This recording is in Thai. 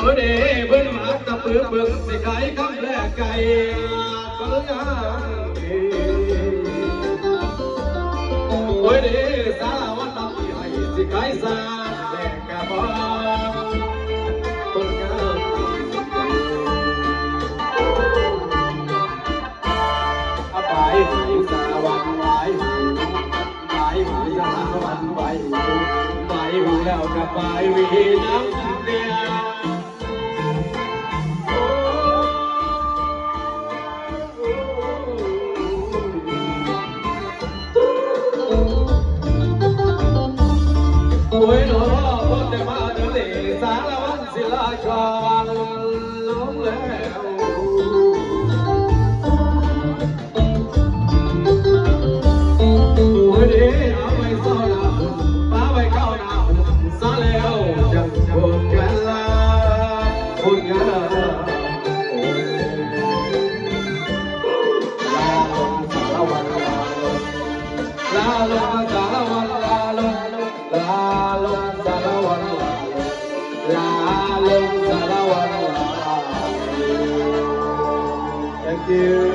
คำแรกไก่ก็ยังโอ้ยเด้สารวัตรที่ให้สิขายสาแลกกะบ่คนงามอาไปหูสาวัตรไหวหูไหวหูสารวัตรไหวหูไหวหูแล้วกับไหววีน้ำเดียว xa lớn lẽo Ôi đi áo bay sao nào Bá bay cao nào Xa lẽo chẳng buồn cái la la cái la La la la la la la la la la la la la la la Thank you.